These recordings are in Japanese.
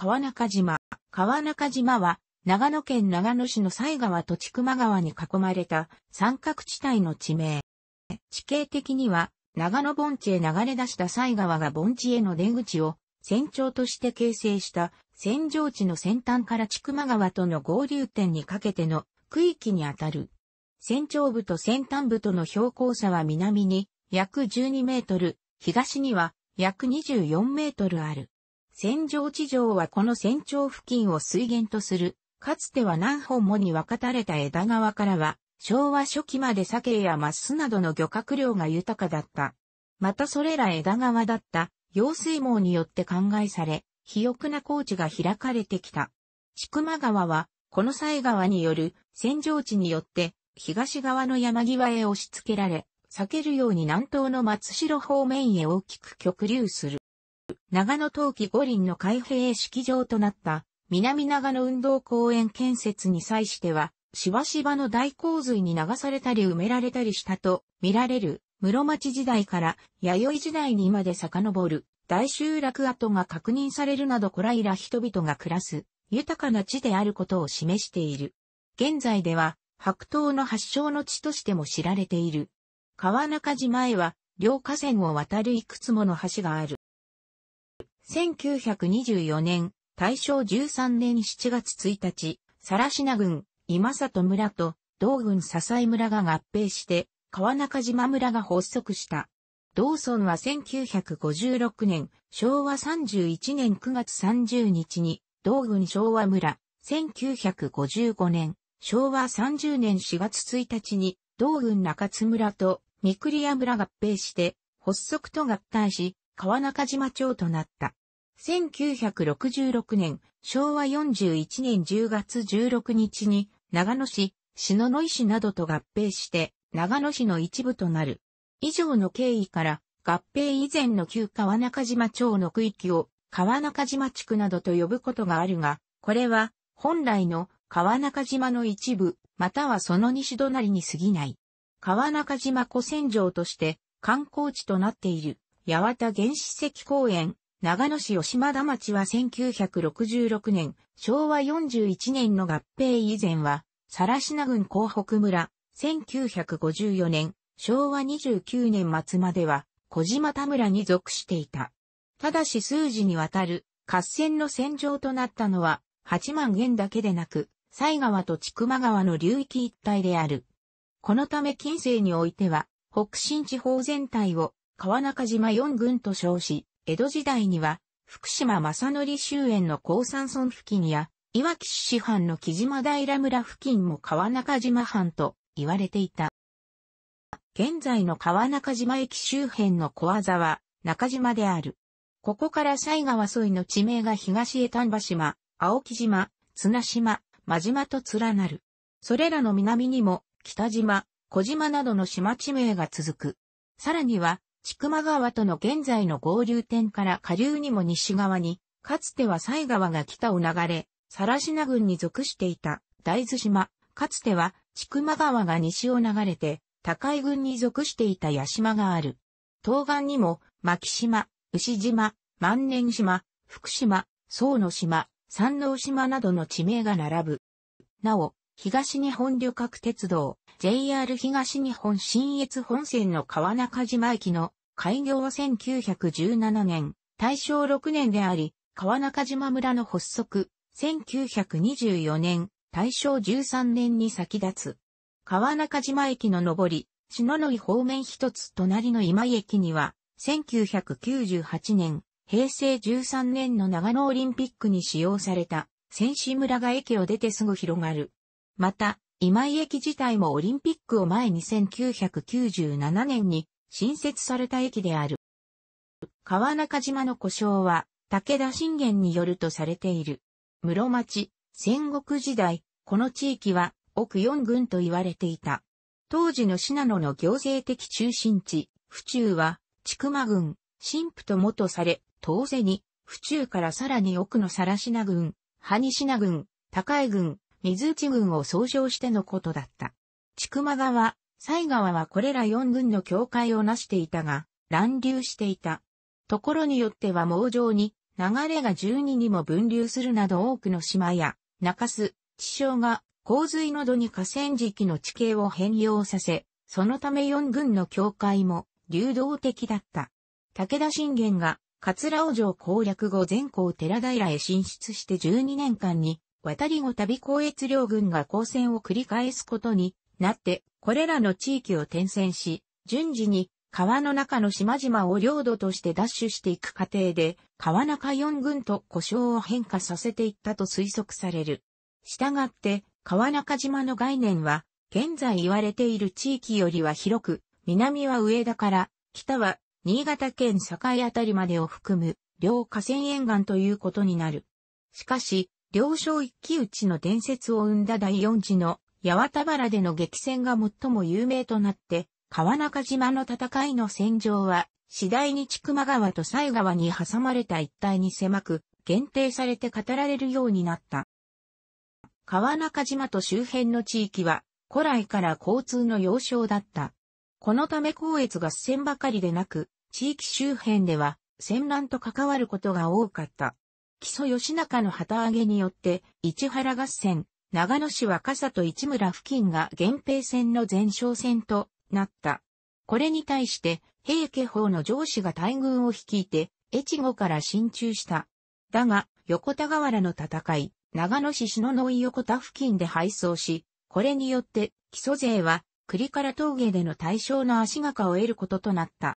川中島。川中島は、長野県長野市の西川と千曲川に囲まれた三角地帯の地名。地形的には、長野盆地へ流れ出した西川が盆地への出口を船長として形成した扇状地の先端から千曲川との合流点にかけての区域にあたる。船長部と先端部との標高差は南に約12メートル、東には約24メートルある。戦場地上はこの船長付近を水源とする、かつては何本もに分かたれた枝川からは、昭和初期まで鮭やマスなどの漁獲量が豊かだった。またそれら枝川だった用水網によって考えされ、肥沃な高地が開かれてきた。千曲川は、この西川による戦場地によって東側の山際へ押し付けられ、避けるように南東の松代方面へ大きく極流する。長野冬季五輪の開閉式場となった南長野運動公園建設に際しては、しばしばの大洪水に流されたり埋められたりしたと見られる室町時代から弥生時代にまで遡る大集落跡が確認されるなどこらいら人々が暮らす豊かな地であることを示している。現在では白桃の発祥の地としても知られている。川中島へは両河川を渡るいくつもの橋がある。1924年、大正13年7月1日、更科郡、今里村と同郡笹井村が合併して、川中島村が発足した。同村は1956年、昭和31年9月30日に、同郡昭和村、1955年、昭和30年4月1日に、同郡中津村と三栗屋村合併して、発足と合体し、川中島町となった。1966年、昭和41年10月16日に、長野市、篠野井市などと合併して、長野市の一部となる。以上の経緯から、合併以前の旧川中島町の区域を川中島地区などと呼ぶことがあるが、これは本来の川中島の一部、またはその西隣に過ぎない。川中島古戦場として観光地となっている八幡原始石公園、長野市吉間田町は1966年、昭和41年の合併以前は、更科郡港北村、1954年、昭和29年末までは、小島田村に属していた。ただし数字にわたる合戦の戦場となったのは、八万円だけでなく、西川と千曲川の流域一帯である。このため近世においては、北新地方全体を川中島四郡と称し、江戸時代には、福島正則周辺の高山村付近や、岩木市市藩の木島平村付近も川中島藩と言われていた。現在の川中島駅周辺の小技は中島である。ここから西川沿いの地名が東へ丹波島、青木島、綱島、真島と連なる。それらの南にも北島、小島などの島地名が続く。さらには千曲川との現在の合流点から下流にも西側に、かつては西川が北を流れ、更科郡に属していた大豆島、かつては千曲川が西を流れて、高井郡に属していた八島がある。東岸にも、牧島、牛島、万年島、福島、宋の島、山王島などの地名が並ぶ。なお、東日本旅客鉄道、JR 東日本新越本線の川中島駅の開業は1917年、大正6年であり、川中島村の発足、1924年、大正13年に先立つ。川中島駅の上り、篠ノ井方面一つ隣の今井駅には、1998年、平成13年の長野オリンピックに使用された、戦士村が駅を出てすぐ広がる。また、今井駅自体もオリンピックを前に1997年に新設された駅である。川中島の故障は、武田信玄によるとされている。室町、戦国時代、この地域は奥四郡と言われていた。当時の信濃の行政的中心地、府中は、千曲郡、神府と元され、当然に、府中からさらに奥の更科郡、羽品郡、高江郡、水内郡を総称してのことだった。千曲川、西川はこれら四軍の境界をなしていたが、乱流していた。ところによっては網状に流れが12にも分流するなど多くの島や中洲、地小が洪水などに河川敷の地形を変容させ、そのため四軍の境界も流動的だった。武田信玄が桂尾城攻略後全校寺平へ進出して12年間に、渡り後旅光越両軍が交戦を繰り返すことになって、これらの地域を転戦し、順次に川の中の島々を領土として奪取していく過程で、川中四軍と故障を変化させていったと推測される。したがって、川中島の概念は、現在言われている地域よりは広く、南は上田から、北は新潟県境あたりまでを含む、両河川沿岸ということになる。しかし、両将一騎打ちの伝説を生んだ第四次の八幡原での激戦が最も有名となって、川中島の戦いの戦場は、次第に千曲川と西川に挟まれた一帯に狭く、限定されて語られるようになった。川中島と周辺の地域は、古来から交通の要衝だった。このため光越合戦ばかりでなく、地域周辺では戦乱と関わることが多かった。木曽義仲の旗揚げによって、市原合戦、長野市若里市村付近が源平戦の前哨戦となった。これに対して、平家法の上司が大軍を率いて、越後から進駐した。だが、横田河原の戦い、長野市篠ノ井横田付近で敗走し、これによって、木曽勢は栗から峠での対象の足がかを得ることとなった。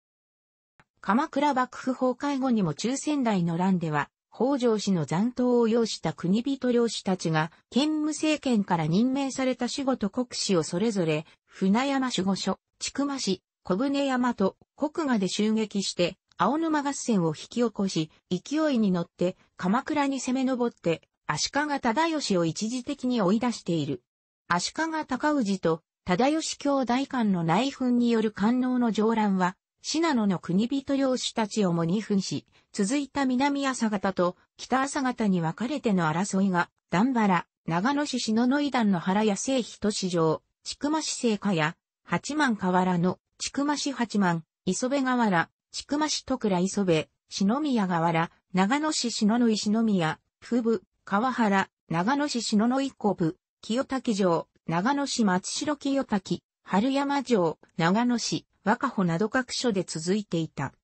鎌倉幕府崩壊後にも中仙台の乱では、北条氏の残党を要した国人領主たちが、兼務政権から任命された守護と国士をそれぞれ、船山守護所、千曲市、小舟山と国賀で襲撃して、青沼合戦を引き起こし、勢いに乗って鎌倉に攻め上って、足利忠義を一時的に追い出している。足利尊氏と忠義兄弟間の内紛による官能の上乱は、信濃の国人領主たちをも二分し、続いた南朝方と北朝方に分かれての争いが、段原、長野市篠ノ井団の原や聖人市場、千曲市聖火や、八幡河原の千曲市八幡、磯部河原、千曲市徳倉磯部、篠宮河原、長野市篠ノ井篠宮、風部、川原、長野市篠ノ井古部、清滝城、長野市松代清滝、春山城、長野市、若穂など各所で続いていた。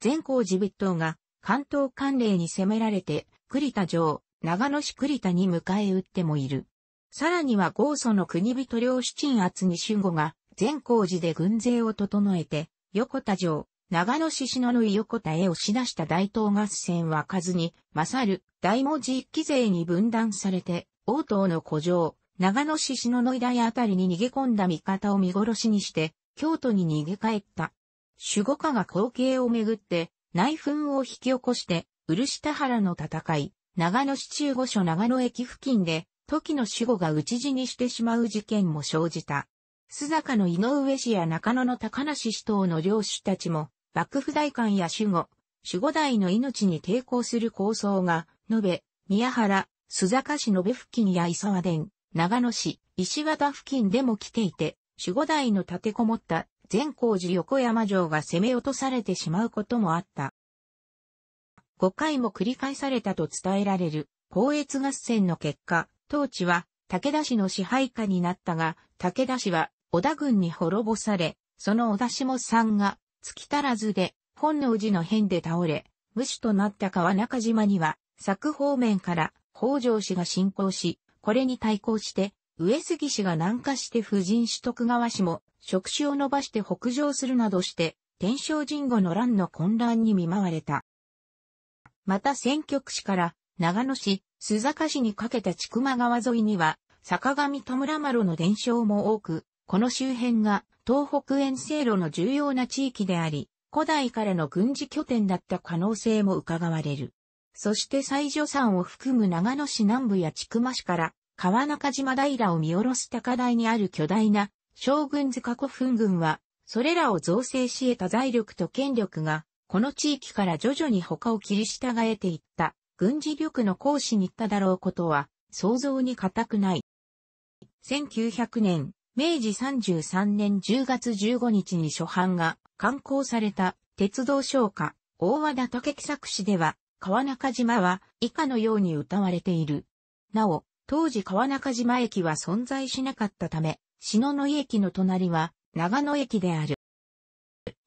善光寺別当が関東関連に攻められて、栗田城、長野市栗田に迎え撃ってもいる。さらには豪祖の国人領主鎮圧に守護が善光寺で軍勢を整えて、横田城、長野市篠の横田へ押し出した大東合戦は数に勝る大文字一騎勢に分断されて、王党の古城、長野市篠の井台あたりに逃げ込んだ味方を見殺しにして、京都に逃げ帰った。守護家が後継をめぐって、内紛を引き起こして、漆田原の戦い、長野市中御所長野駅付近で、時の守護が討ち死にしてしまう事件も生じた。須坂の井上氏や中野の高梨氏等の領主たちも、幕府大官や守護、守護代の命に抵抗する構想が、延べ、宮原、須坂市延べ付近や伊沢殿、長野市、石綿付近でも来ていて、守護代の立てこもった善光寺横山城が攻め落とされてしまうこともあった。5回も繰り返されたと伝えられる光越合戦の結果、当地は武田氏の支配下になったが、武田氏は織田軍に滅ぼされ、その織田下さんが月足らずで本能寺の変で倒れ、武士となった川中島には、作方面から北条氏が侵攻し、これに対抗して、上杉氏が南下して婦人氏徳川氏も、触手を伸ばして北上するなどして、天正神後の乱の混乱に見舞われた。また選挙区市から長野市、須坂市にかけた千曲川沿いには、坂上戸村丸の伝承も多く、この周辺が東北遠征路の重要な地域であり、古代からの軍事拠点だった可能性も伺われる。そして西女山を含む長野市南部や千曲市から川中島平を見下ろす高台にある巨大な将軍塚古墳群は、それらを造成し得た財力と権力が、この地域から徐々に他を切り従えていった軍事力の行使に行っただろうことは想像に難くない。1900年、明治33年10月15日に初版が刊行された鉄道商家、大和田竹木作詞では、川中島は以下のように歌われている。なお、当時川中島駅は存在しなかったため、篠野井駅の隣は長野駅である。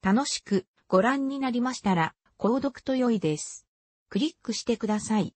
楽しくご覧になりましたら、購読と良いです。クリックしてください。